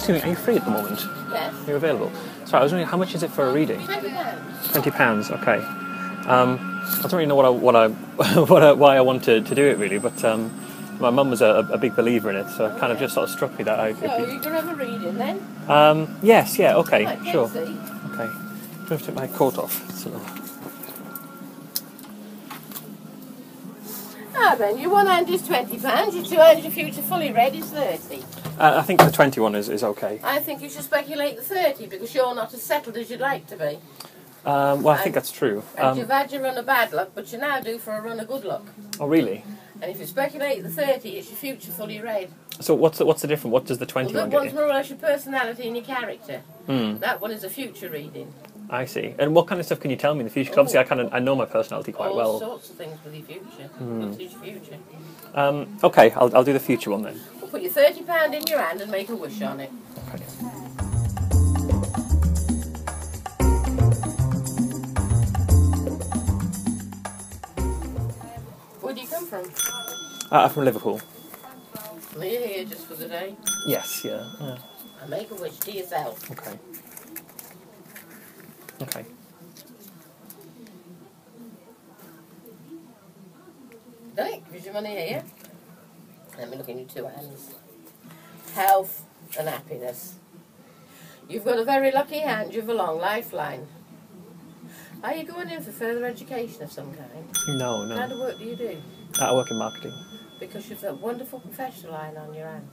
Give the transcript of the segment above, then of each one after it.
Excuse me, are you free at the moment? Yes. You're available? Sorry, I was wondering how much is it for a reading? Twenty pounds. Twenty pounds. Okay. Um, I don't really know what I what I, what I why I wanted to, to do it really, but um, my mum was a, a big believer in it, so it kind of just sort of struck me that I. So you can have a reading then. um, yes. Yeah. Okay. Sure. Okay. Do I have to take my coat off? So, Ah, then your one hand is twenty pounds. Your two hands, your future fully read is thirty. Uh, I think the twenty-one is, is okay. I think you should speculate the thirty because you're not as settled as you'd like to be. Um, well, I think that's true. And Um, you've had your run of bad luck, but you're now due for a run of good luck. oh, really? And if you speculate the thirty, it's your future fully read. So what's the, what's the difference? What does the Well, twenty-one that get one's you? more or less your personality and your character. Hmm. That one is a future reading. I see. And what kind of stuff can you tell me in the future? Because obviously, I kind of I know my personality quite All well. sorts of things with your future. Hmm. What's your future? Um, okay, I'll, I'll do the future one then. Put your thirty pound in your hand and make a wish on it. Where do you come from? Uh, I'm from Liverpool. Are you here just for the day? Yes. Yeah. yeah. And make a wish to yourself. Okay. Okay. Right, here's your money here. Let me look in your two hands. Health and happiness. You've got a very lucky hand, you've a long lifeline. Are you going in for further education of some kind? No, no. What kind of work do you do? I work in marketing. Because you've got a wonderful professional line on your hand.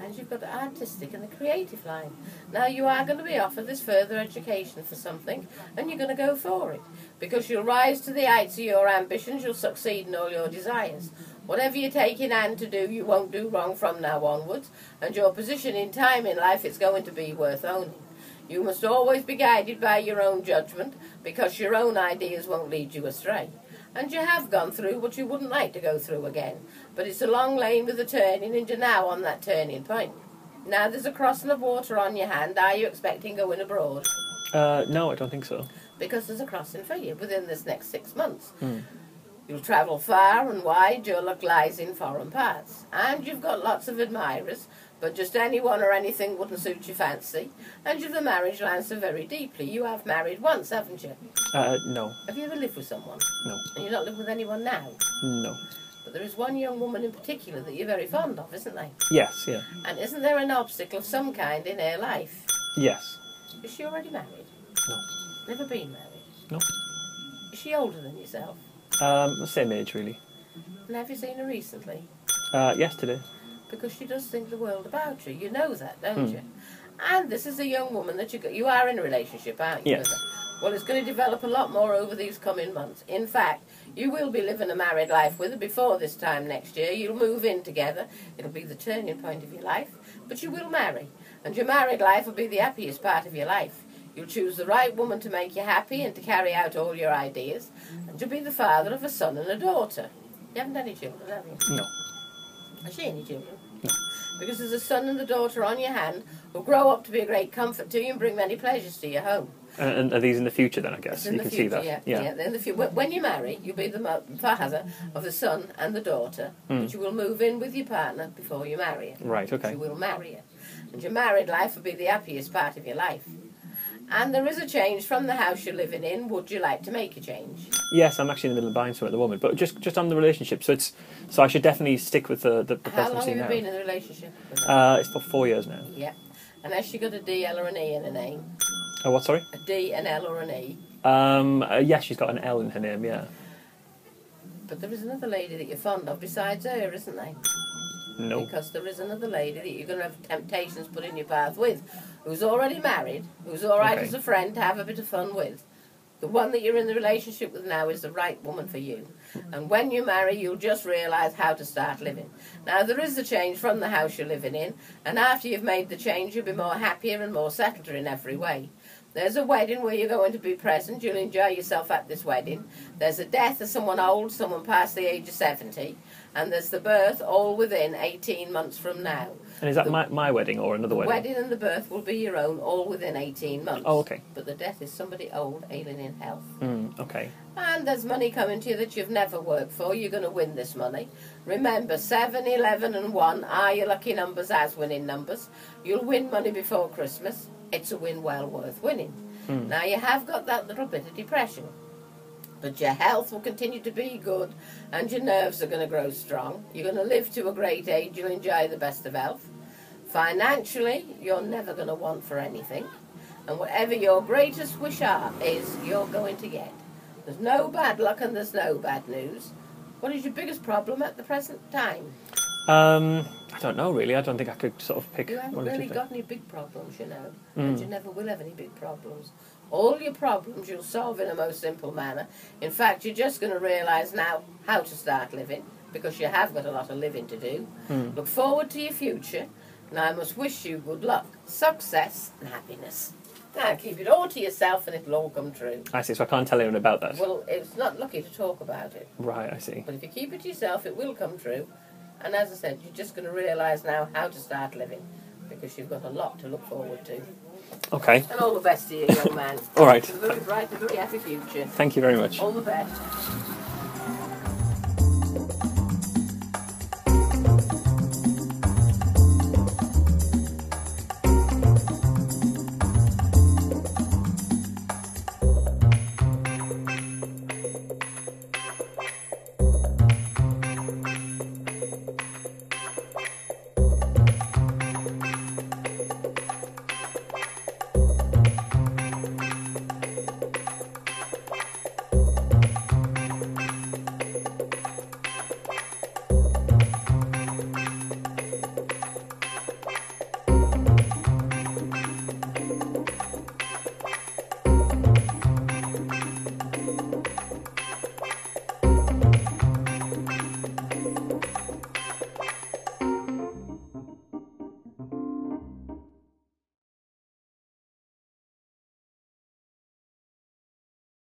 And you've got the artistic and the creative line. Now you are going to be offered this further education for something and you're going to go for it. Because you'll rise to the heights of your ambitions, you'll succeed in all your desires. Whatever you take in hand to do, you won't do wrong from now onwards. And your position in time in life is going to be worth owning. You must always be guided by your own judgment because your own ideas won't lead you astray. And you have gone through what you wouldn't like to go through again. But it's a long lane with a turning and you're now on that turning point. Now there's a crossing of water on your hand. Are you expecting going abroad? Uh, no, I don't think so. Because there's a crossing for you within this next six months. Hmm. You'll travel far and wide, your luck lies in foreign parts. And you've got lots of admirers, but just anyone or anything wouldn't suit your fancy. And you've the marriage so very deeply. You have married once, haven't you? Uh, no, Have you ever lived with someone? no, And you're not living with anyone now? no. But there is one young woman in particular that you're very fond of, isn't there? Yes, yeah. And isn't there an obstacle of some kind in her life? Yes. Is she already married? No. Never been married? No. Is she older than yourself? Um, the same age, really. And have you seen her recently? Uh, yesterday. Because she does think the world about you. You know that, don't Hmm. you? And this is a young woman that you got, you are in a relationship, aren't you? Yes. Well, it's going to develop a lot more over these coming months. In fact, you will be living a married life with her before this time next year. You'll move in together. It'll be the turning point of your life. But you will marry. And your married life will be the happiest part of your life. You'll choose the right woman to make you happy and to carry out all your ideas. And you'll be the father of a son and a daughter. You haven't any children, have you? No. Has she any children? No. Because there's a son and a daughter on your hand who'll grow up to be a great comfort to you and bring many pleasures to your home. And, are these in the future then, I guess? You can future, see that. yeah. yeah. In the fu- when you marry, you'll be the father of the son and the daughter, Hmm. but you will move in with your partner before you marry her. Right, okay. You will marry her. And your married life will be the happiest part of your life. And there is a change from the house you're living in. Would you like to make a change? Yes, I'm actually in the middle of buying some at the moment, but just just on the relationship. So it's so I should definitely stick with the the, the How person long have you now. been in a relationship? Uh, it's for four years now. yeah. And has she got a D, L, or an E in her name? Oh, what? Sorry. A D, an L, or an E? Um, uh, yes, she's got an L in her name. Yeah. But there is another lady that you're fond of besides her, isn't there? No. Because there is another lady that you're going to have temptations put in your path with, who's already married, who's all right Okay. as a friend to have a bit of fun with. The one that you're in the relationship with now is the right woman for you. And when you marry, you'll just realise how to start living. Now, there is the change from the house you're living in, and after you've made the change, you'll be more happier and more settled in every way. There's a wedding where you're going to be present. You'll enjoy yourself at this wedding. There's a death of someone old, someone past the age of 70. And there's the birth all within 18 months from now. And is that the- my, my wedding or another The wedding? wedding and the birth will be your own all within 18 months. Oh, okay. But the death is somebody old, ailing in health. Mm. Okay. And there's money coming to you that you've never worked for. You're going to win this money. Remember, 7, 11, and 1 are your lucky numbers as winning numbers. You'll win money before Christmas. It's a win well worth winning. Hmm. Now, you have got that little bit of depression. But your health will continue to be good and your nerves are going to grow strong. You're going to live to a great age. You'll enjoy the best of health. Financially, you're never going to want for anything. And whatever your greatest wish are, is you're going to get. There's no bad luck and there's no bad news. What is your biggest problem at the present time? Um, I don't know really. I don't think I could sort of pick You haven't really got any big problems, you know, Mm. and you never will have any big problems. All your problems you'll solve in a most simple manner. In fact, you're just going to realise now how to start living because you have got a lot of living to do. Mm. Look forward to your future, and I must wish you good luck, success, and happiness. Now, keep it all to yourself, and it'll all come true. I see. So I can't tell anyone about that. Well, it's not lucky to talk about it, Right. I see. but if you keep it to yourself, it will come true. And as I said, you're just going to realise now how to start living because you've got a lot to look forward to. Okay. And all the best to you, young man. All right. A very bright and very happy future. Thank you very much. All the best.